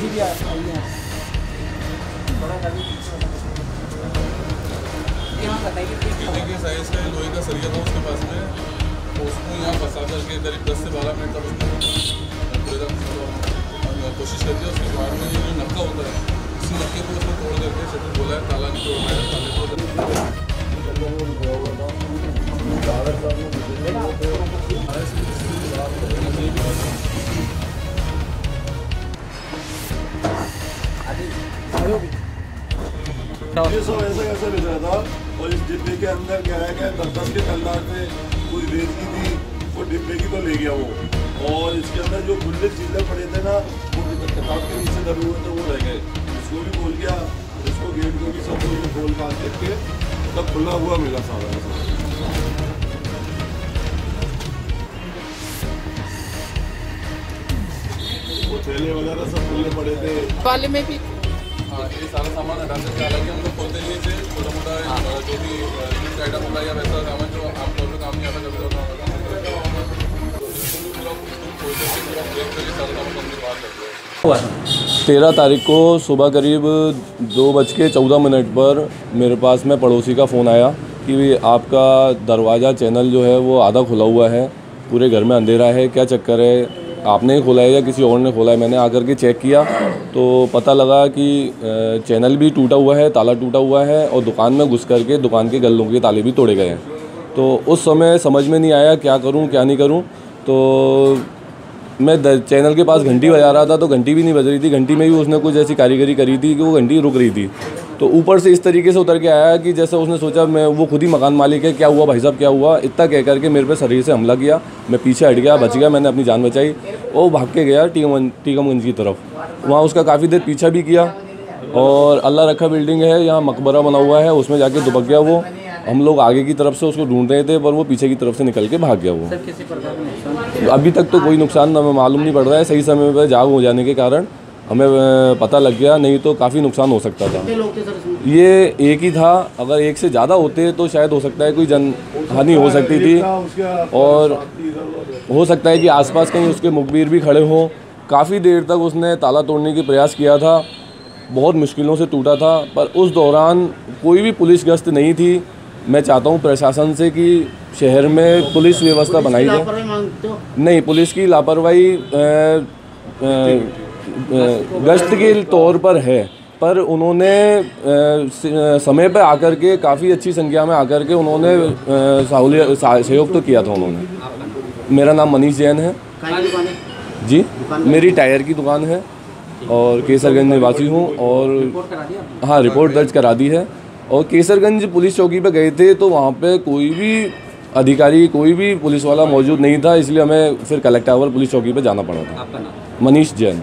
जी भी आई यहाँ बताइए केले के साइज़ का लोहे का सरिया था उसके पास में। तो उसको यहाँ फंसा करके करीब दस से बारह मिनट तक कोशिश करती उसके बाद में जो नक्का होता है, उसी नक्के को उसने तोड़ करके शटर बोला है, ताला नहीं तोड़ना है, ताले को ये सब ऐसा कैसे ले रहा था और इस डिब्बे के अंदर क्या है क्या दस दस के तल्लाट में कुछ रेत की थी वो डिब्बे की तो ले गया वो। और इसके अंदर जो खुले चीज़ें पड़े थे ना वो किताब के नीचे दबे हुए थे वो रह गए। इसको भी खोल गया इसको गेट को भी सब कुछ खोल का देख के सब खुला हुआ मिला सारा थैले वगैरह सब खुले पड़े थे। वाले में भी हाँ ये सारा सामान हटा सकते हैं हालाँकि हम लोग खोलते नहीं थे। छोटा मोटा जो भी गिफ्ट आइटम होता है या वैसा सामान जो आमतौर पर काम नहीं आता कभी है तो हैं था। तेरह तारीख को सुबह करीब दो बज के चौदह मिनट पर मेरे पास में पड़ोसी का फ़ोन आया कि आपका दरवाज़ा चैनल जो है वो आधा खुला हुआ है पूरे घर में अंधेरा है क्या चक्कर है? आपने ही खोला है या किसी और ने खोला है? मैंने आकर के चेक किया तो पता लगा कि चैनल भी टूटा हुआ है, ताला टूटा हुआ है और दुकान में घुस करके दुकान के गल्लों के ताले भी तोड़े गए हैं। तो उस समय समझ में नहीं आया क्या करूँ, क्या नहीं करूँ। तो मैं चैनल के पास घंटी बजा रहा था तो घंटी भी नहीं बज रही थी। घंटी में भी उसने कुछ ऐसी कारीगरी करी थी कि वो घंटी रुक रही थी। तो ऊपर से इस तरीके से उतर के आया कि जैसे उसने सोचा मैं वो खुद ही मकान मालिक है क्या हुआ भाई साहब क्या हुआ? इतना कह करके मेरे पे शरीर से हमला किया। मैं पीछे हट गया बच गया मैंने अपनी जान बचाई वो भाग के गया टीकम टीकमगंज की तरफ़। वहाँ उसका काफ़ी देर पीछा भी किया और अल्लाह रखा बिल्डिंग है यहाँ मकबरा बना हुआ है उसमें जाके दुबक गया वो। हम लोग आगे की तरफ़ से उसको ढूंढ रहे थे पर वो पीछे की तरफ़ से निकल के भाग गया वो। अभी तक तो कोई नुकसान हमें मालूम नहीं पड़ रहा है सही समय पर जाग हो जाने के कारण। हमें पता लग गया नहीं तो काफ़ी नुकसान हो सकता था। ये एक ही था। अगर एक से ज़्यादा होते तो शायद हो सकता है कोई जन हानि हो सकती थी। और हो सकता है कि आसपास कहीं उसके मुखबिर भी खड़े हों। काफ़ी देर तक उसने ताला तोड़ने की प्रयास किया था। बहुत मुश्किलों से टूटा था। पर उस दौरान कोई भी पुलिस गश्त नहीं थी। मैं चाहता हूँ प्रशासन से कि शहर में पुलिस व्यवस्था बनाई जाए। नहीं पुलिस की लापरवाही गश्त के तौर पर है, पर उन्होंने समय पर आकर के, काफ़ी अच्छी संख्या में आकर के उन्होंने सहूलियत सहयोग तो किया था उन्होंने। मेरा नाम मनीष जैन है। जी, मेरी टायर की दुकान है और केसरगंज निवासी हूँ और? हाँ रिपोर्ट दर्ज करा दी है। और केसरगंज पुलिस चौकी पे गए थे तो वहाँ पे कोई भी अधिकारी, कोई भी पुलिस वाला मौजूद नहीं था, इसलिए हमें फिर कलेक्टर पुलिस चौकी पे जाना पड़ा था। मनीष जैन।